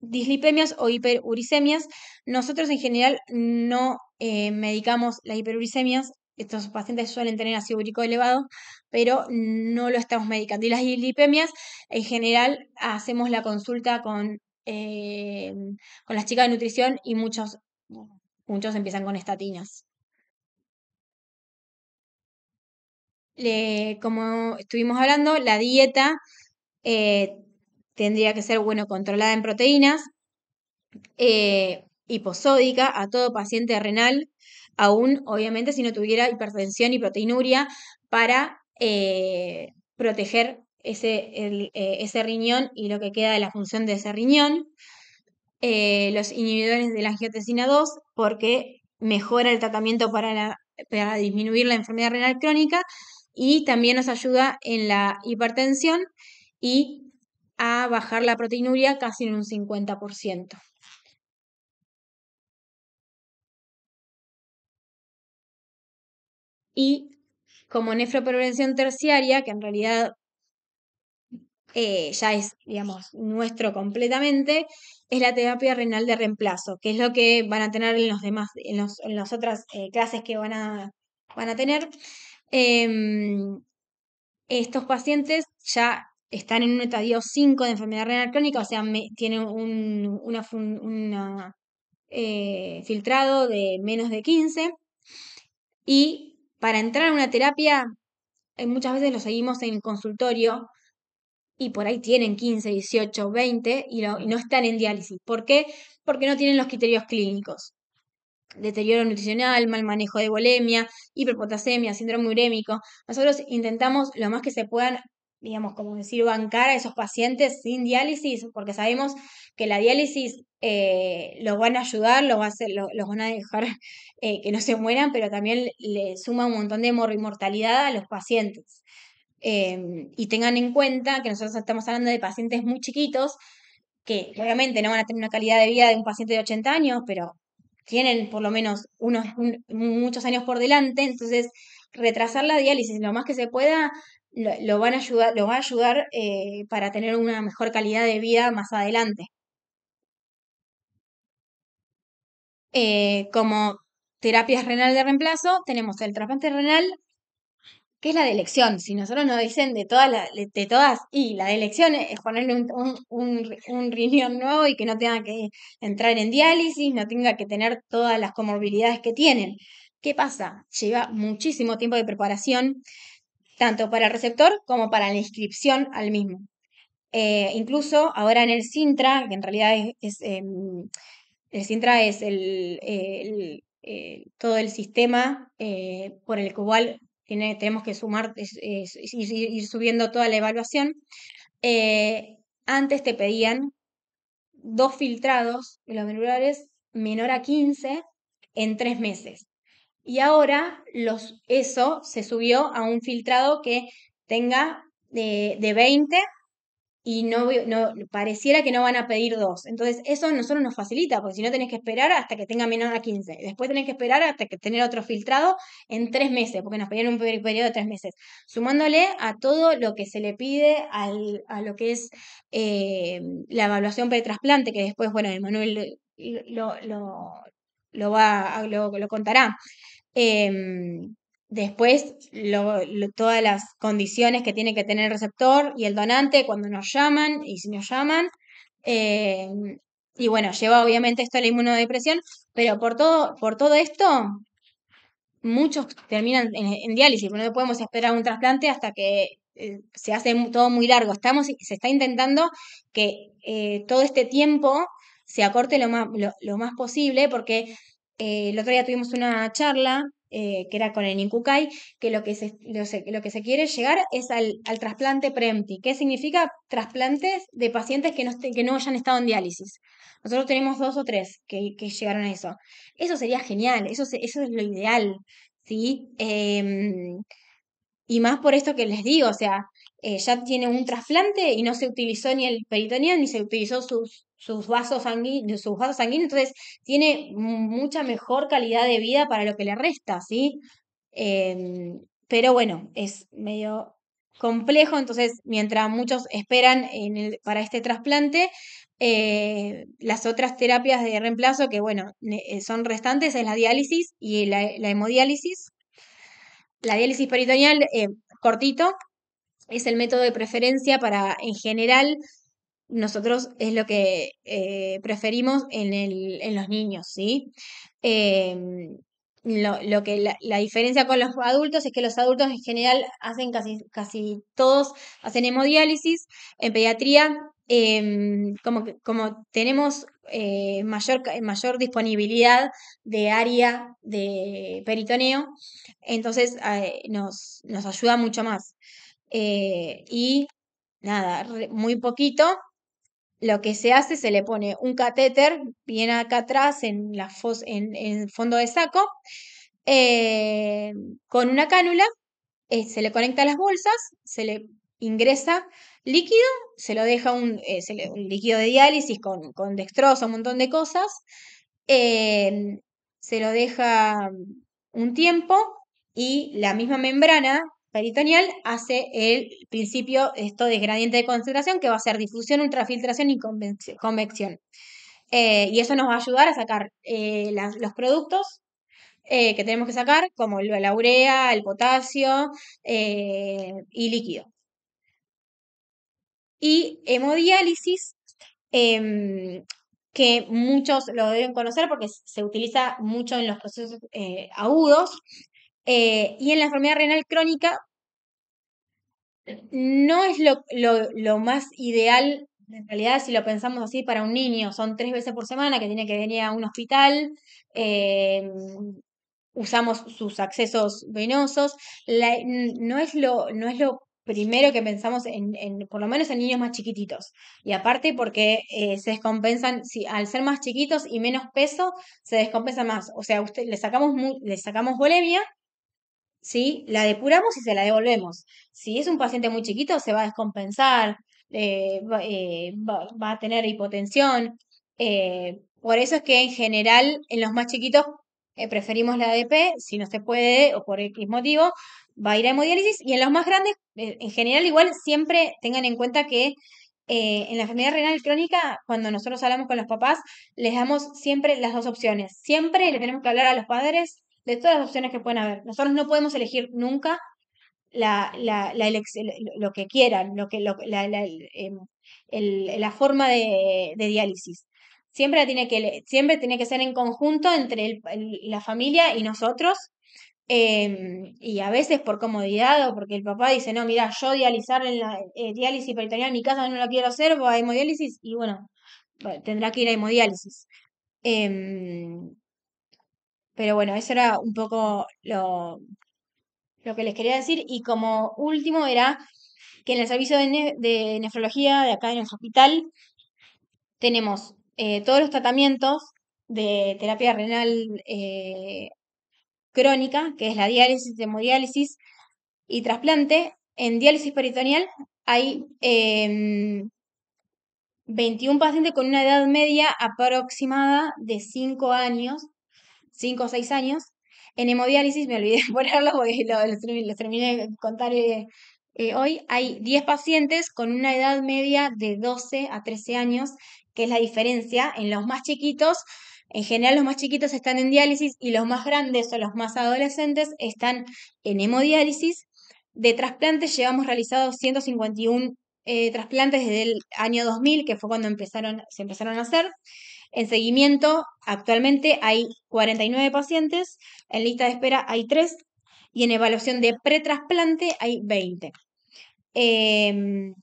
dislipemias o hiperuricemias. Nosotros en general no eh, medicamos las hiperuricemias, estos pacientes suelen tener ácido úrico elevado, pero no lo estamos medicando. Y las lipemias, en general, hacemos la consulta con, eh, con las chicas de nutrición y muchos, muchos empiezan con estatinas. Como estuvimos hablando, la dieta eh, tendría que ser, bueno, controlada en proteínas, eh, hiposódica a todo paciente renal aún obviamente si no tuviera hipertensión y proteinuria, para eh, proteger ese, eh, riñón y lo que queda de la función de ese riñón. Eh, los inhibidores de la angiotensina 2, porque mejora el tratamiento para disminuir la enfermedad renal crónica y también nos ayuda en la hipertensión y a bajar la proteinuria casi en un 50%. Y como nefroprevención terciaria, que en realidad eh, ya es, digamos, nuestro completamente, es la terapia renal de reemplazo, que es lo que van a tener en los demás, en, las otras eh, clases que van a, van a tener. Em, estos pacientes ya están en un estadio 5 de enfermedad renal crónica, o sea, tienen un una, eh, filtrado de menos de 15 y para entrar a una terapia, eh, muchas veces lo seguimos en consultorio y por ahí tienen 15, 18, 20 y no, y no están en diálisis. ¿Por qué? Porque no tienen los criterios clínicos. Deterioro nutricional, mal manejo de bulimia, hiperpotasemia, síndrome urémico. Nosotros intentamos lo más que se puedan digamos, como decir, bancar a esos pacientes sin diálisis, porque sabemos que la diálisis eh, los van a ayudar, los, va a hacer, los van a dejar eh, que no se mueran, pero también le suma un montón de mortalidad a los pacientes. Em, y tengan en cuenta que nosotros estamos hablando de pacientes muy chiquitos, que obviamente no van a tener una calidad de vida de un paciente de 80 años, pero tienen por lo menos unos muchos años por delante, entonces retrasar la diálisis lo más que se pueda lo, van a ayudar, lo va a ayudar eh, para tener una mejor calidad de vida más adelante. Eh, como terapias renal de reemplazo, tenemos el trasplante renal, que es la de elección. Si nosotros nos dicen de todas, de todas y la de elección es ponerle un, un, riñón nuevo y que no tenga que entrar en diálisis, no tenga que tener todas las comorbilidades que tienen. ¿Qué pasa? Lleva muchísimo tiempo de preparación, tanto para el receptor como para la inscripción al mismo. Eh, incluso ahora en el Sintra, que en realidad es, em, el Sintra es el, todo el sistema eh, por el cual tenemos que sumar, ir, subiendo toda la evaluación. Eh, antes te pedían dos filtrados glomerulares menor a 15 en tres meses. Y ahora eso se subió a un filtrado que tenga de, de 20 y no, no pareciera que no van a pedir dos. Entonces, eso a nosotros nos facilita, porque si no tenés que esperar hasta que tenga menor a 15. Después tenés que esperar hasta que tener otro filtrado en tres meses, porque nos pedían un periodo de tres meses. Sumándole a todo lo que se le pide al, a lo que es eh, la evaluación pre-trasplante, que después, bueno, Emanuel lo, lo, lo, va, lo, lo contará. Em, Después, todas las condiciones que tiene que tener el receptor y el donante cuando nos llaman y si nos llaman. Eh, y bueno, lleva obviamente esto a la inmunodepresión, pero por todo, por todo esto, muchos terminan en, diálisis, no podemos esperar un trasplante hasta que eh, se hace todo muy largo. Estamos, se está intentando que eh, todo este tiempo se acorte lo más, lo más posible, porque el otro día tuvimos una charla eh, que era con el Incucay, que lo que se, lo, que se quiere llegar es al, trasplante preempti. ¿Qué significa trasplantes de pacientes que no, que no hayan estado en diálisis? Nosotros tenemos dos o tres que, llegaron a eso. Eso sería genial, eso, eso es lo ideal, ¿sí? Em, y más por esto que les digo, o sea, eh, ya tiene un trasplante y no se utilizó ni el peritoneo ni se utilizó sus, sus vasos sanguíneos, sus vasos sanguíneos, entonces tiene mucha mejor calidad de vida para lo que le resta, ¿sí? Em, pero bueno, es medio complejo, entonces mientras muchos esperan para este trasplante, eh, las otras terapias de reemplazo que, bueno, eh, son restantes es la diálisis y la, hemodiálisis. La diálisis peritoneal, eh, cortito, es el método de preferencia para, en general, nosotros es lo que eh, preferimos en, el, en, los niños, ¿sí? Em, lo, que la, diferencia con los adultos es que los adultos en general hacen casi, casi todos, hacen hemodiálisis. En pediatría, em, como, como tenemos eh, mayor, mayor disponibilidad de área de peritoneo, entonces eh, nos, nos ayuda mucho más. y nada, muy poquito lo que se hace, se le pone un catéter bien acá atrás en, la en, el fondo de saco, eh, con una cánula, eh, se le conecta a las bolsas, se le ingresa líquido, se lo deja un, eh, líquido de diálisis con, con, un montón de cosas, se lo deja un tiempo y la misma membrana peritoneal hace el principio esto de gradiente de concentración que va a ser difusión, ultrafiltración y convección. Eh, y eso nos va a ayudar a sacar eh, los productos eh, que tenemos que sacar, como la urea, el potasio y líquido. Y hemodiálisis, em, que muchos lo deben conocer porque se utiliza mucho en los procesos agudos, eh, y en la enfermedad renal crónica no es lo, más ideal, en realidad si lo pensamos así para un niño, son tres veces por semana que tiene que venir a un hospital, eh, usamos sus accesos venosos, no, es lo, no es lo primero que pensamos en, por lo menos en niños más chiquititos. Y aparte porque eh, se descompensan, si, al ser más chiquitos y menos peso, se descompensa más. O sea, usted, le sacamos, le sacamos bulimia, ¿sí? La depuramos y se la devolvemos. Si es un paciente muy chiquito, se va a descompensar, eh, eh, va, a tener hipotensión. por eso es que en general en los más chiquitos preferimos la ADP, si no se puede o por X motivo, va a ir a hemodiálisis y en los más grandes, eh, en general igual siempre tengan en cuenta que eh, en la enfermedad renal crónica, cuando nosotros hablamos con los papás, les damos siempre las dos opciones. Siempre le tenemos que hablar a los padres de todas las opciones que pueden haber. Nosotros no podemos elegir nunca la, la, la lo que quieran, lo que, lo, la, em, la forma de, de, diálisis. Siempre tiene, que, siempre tiene que ser en conjunto entre la familia y nosotros Em, y a veces por comodidad o porque el papá dice, no, mira, yo dializar en la eh, diálisis peritoneal en mi casa no lo quiero hacer, voy a hemodiálisis y bueno, tendrá que ir a hemodiálisis. Em, pero bueno, eso era un poco lo, lo que les quería decir. Y como último era que en el servicio de, nefrología de acá en el hospital tenemos eh, todos los tratamientos de terapia renal eh, crónica, que es la diálisis, hemodiálisis y trasplante. En diálisis peritoneal hay 21 em, pacientes con una edad media aproximada de 5 años, 5 o 6 años. En hemodiálisis, me olvidé de ponerlo porque lo, terminé de contar eh, eh, hoy, hay 10 pacientes con una edad media de 12 a 13 años, que es la diferencia. En los más chiquitos en general los más chiquitos están en diálisis y los más grandes o los más adolescentes están en hemodiálisis. De trasplantes llevamos realizados 151 eh, trasplantes desde el año 2000, que fue cuando empezaron, se empezaron a hacer. En seguimiento, actualmente hay 49 pacientes, en lista de espera hay 3 y en evaluación de pretrasplante hay 20. Em,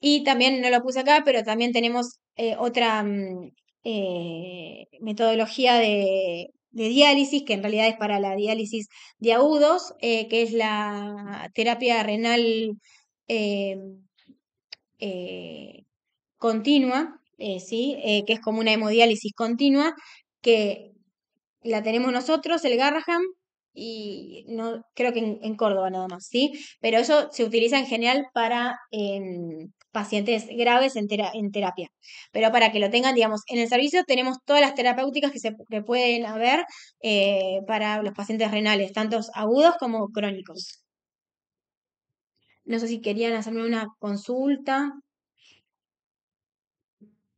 y también, no lo puse acá, pero también tenemos eh, otra mm, eh, metodología de, diálisis, que en realidad es para la diálisis de agudos, eh, que es la terapia renal eh, ¿sí? que es como una hemodiálisis continua, que la tenemos nosotros, el Garraham, y no creo que en, Córdoba nada más, ¿sí? Pero eso se utiliza en general para pacientes graves en, terapia. Pero para que lo tengan, digamos, en el servicio tenemos todas las terapéuticas que, se, pueden haber eh, para los pacientes renales, tanto agudos como crónicos. No sé si querían hacerme una consulta.